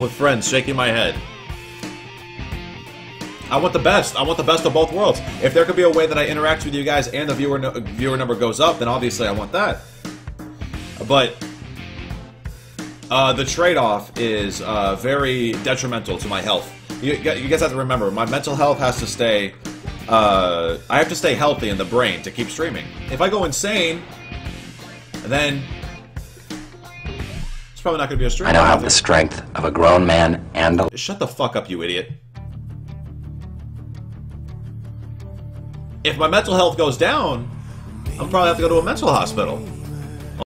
with friends, shaking my head. I want the best. I want the best of both worlds. If there could be a way that I interact with you guys and the viewer no viewer number goes up, then obviously I want that. But uh, the trade-off is uh, very detrimental to my health. You, you, guys have to remember, my mental health has to stay. Uh, I have to stay healthy in the brain to keep streaming. If I go insane, then probably not going to be a stream. I now have the strength of a grown man and a. Shut the fuck up, you idiot. If my mental health goes down, I'm probably have to go to a mental hospital.